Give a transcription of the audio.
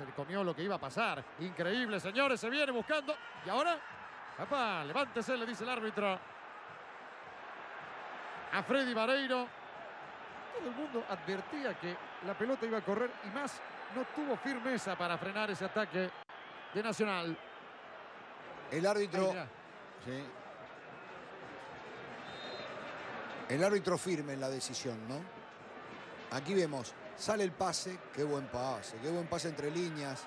Se le comió lo que iba a pasar. Increíble, señores. Se viene buscando. Y ahora, papá, levántese, le dice el árbitro. A Freddy Vareiro. Todo el mundo advertía que la pelota iba a correr y más no tuvo firmeza para frenar ese ataque de Nacional. El árbitro... Sí. El árbitro firme en la decisión, ¿no? Aquí vemos, sale el pase, qué buen pase, qué buen pase entre líneas.